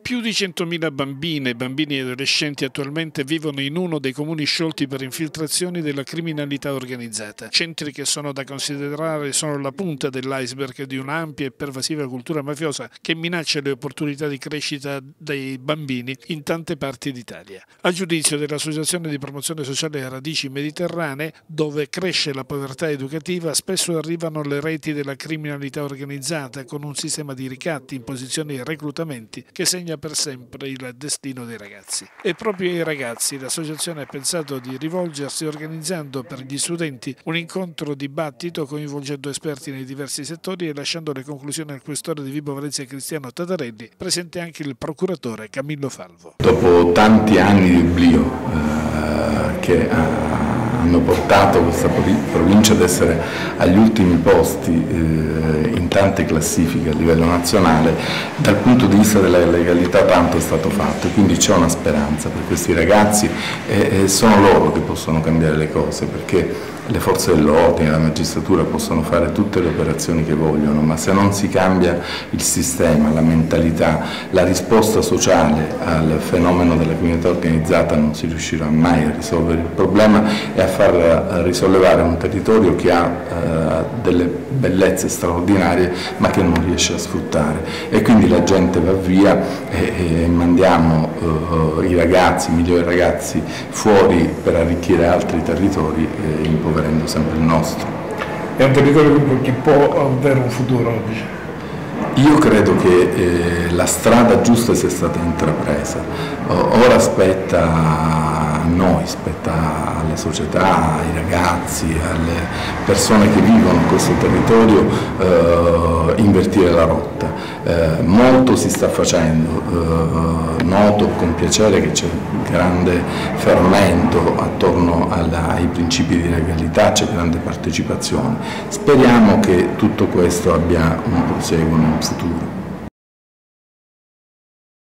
Più di 100.000 bambine, bambini e adolescenti attualmente vivono in uno dei comuni sciolti per infiltrazioni della criminalità organizzata. Centri che sono da considerare sono la punta dell'iceberg di un'ampia e pervasiva cultura mafiosa che minaccia le opportunità di crescita dei bambini in tante parti d'Italia. A giudizio dell'Associazione di promozione sociale Radici Mediterranee, dove cresce la povertà educativa, spesso arrivano le reti della criminalità organizzata con un sistema di ricatti, imposizioni e reclutamenti che segna per sempre il destino dei ragazzi. E proprio ai ragazzi l'associazione ha pensato di rivolgersi organizzando per gli studenti un incontro dibattito coinvolgendo esperti nei diversi settori e lasciando le conclusioni al questore di Vibo Valencia Cristiano Tatarelli, presente anche il procuratore Camillo Falvo. Dopo tanti anni di oblio eh, che hanno portato questa provincia ad essere agli ultimi posti eh, in tante classifiche a livello nazionale, dal punto di vista della legalità tanto è stato fatto, quindi c'è una speranza per questi ragazzi e, sono loro che possono cambiare le cose perché le forze dell'ordine, la magistratura possono fare tutte le operazioni che vogliono, ma se non si cambia il sistema, la mentalità, la risposta sociale al fenomeno della criminalità organizzata non si riuscirà mai a risolvere. Il problema e a far risollevare un territorio che ha eh, delle bellezze straordinarie ma che non riesce a sfruttare e quindi la gente va via e, e mandiamo eh, i ragazzi, i migliori ragazzi fuori per arricchire altri territori eh, impoverendo sempre il nostro. È un territorio che può avere un futuro oggi? Io credo che eh, la strada giusta sia stata intrapresa, ora spetta a noi, spetta alla società, ai ragazzi, alle persone che vivono in questo territorio eh, invertire la rotta. Eh, molto si sta facendo, eh, noto con piacere che c'è grande fermento attorno alla, ai principi di legalità, c'è grande partecipazione. Speriamo che tutto questo abbia un proseguo in futuro.